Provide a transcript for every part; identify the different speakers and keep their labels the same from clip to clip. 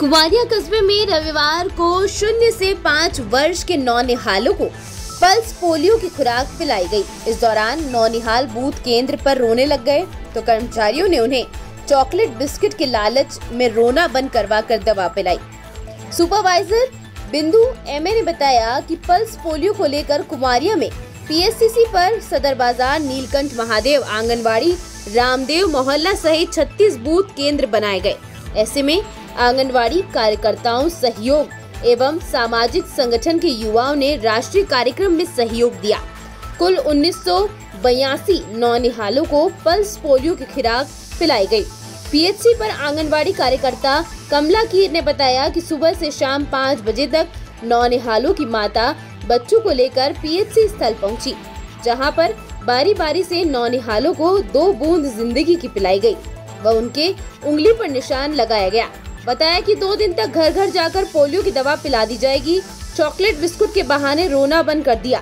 Speaker 1: कुमारिया कस्बे में रविवार को शून्य से पाँच वर्ष के नौनिहालों को पल्स पोलियो की खुराक पिलाई गई। इस दौरान नौनिहाल बूथ केंद्र पर रोने लग गए तो कर्मचारियों ने उन्हें चॉकलेट बिस्किट के लालच में रोना बंद करवा कर दवा पिलाई सुपरवाइजर बिंदु एमए ने बताया कि पल्स पोलियो को लेकर कुमारिया में पीएससीसी पर सदर बाज़ार, नीलकंठ महादेव आंगनबाड़ी रामदेव मोहल्ला सहित 36 बूथ केंद्र बनाए गए ऐसे में आंगनवाड़ी कार्यकर्ताओं सहयोग एवं सामाजिक संगठन के युवाओं ने राष्ट्रीय कार्यक्रम में सहयोग दिया। कुल उन्नीस सौ नौनिहालों को पल्स पोलियो की खुराक पिलाई गई। पीएचसी पर आंगनवाड़ी कार्यकर्ता कमला कीर ने बताया कि सुबह से शाम पाँच बजे तक नौनिहालों की माता बच्चों को लेकर पीएचसी स्थल पहुँची, जहाँ पर बारी बारी से नौनिहालों को दो बूंद ज़िंदगी की पिलाई गई। व उनके उंगली पर निशान लगाया गया। बताया कि दो दिन तक घर घर जाकर पोलियो की दवा पिला दी जाएगी। चॉकलेट बिस्कुट के बहाने रोना बंद कर दिया।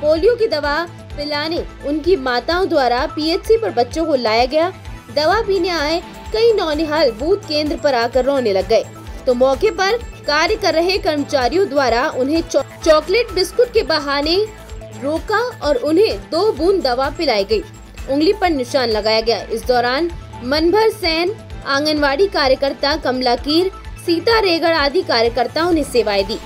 Speaker 1: पोलियो की दवा पिलाने उनकी माताओं द्वारा पीएचसी पर बच्चों को लाया गया। दवा पीने आए कई नौनिहाल बूथ केंद्र पर आकर रोने लग गए। तो मौके पर कार्य कर रहे कर्मचारियों द्वारा उन्हें चॉकलेट बिस्कुट के बहाने रोका और उन्हें दो बूंद दवा पिलाई गई। उंगली पर निशान लगाया गया। इस दौरान मनभर सेन आंगनवाड़ी कार्यकर्ता कमला कीर सीता रेगड़ आदि कार्यकर्ताओं ने सेवाएँ दी।